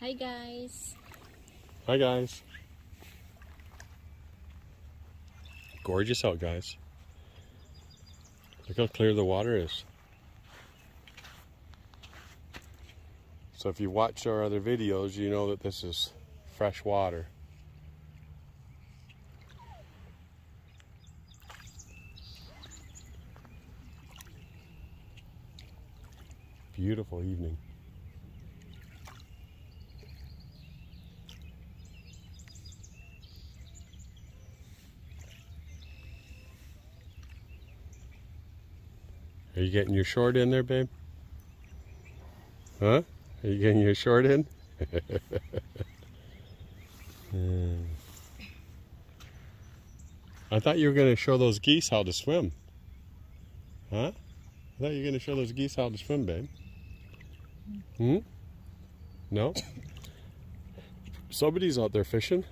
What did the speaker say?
Hi guys. Hi guys. Gorgeous out guys. Look how clear the water is. So if you watch our other videos, you know that this is fresh water. Beautiful evening. Are you getting your short in there, babe? Huh? Are you getting your short in? I thought you were going to show those geese how to swim. Huh? I thought you were going to show those geese how to swim, babe. Hmm? No? Somebody's out there fishing.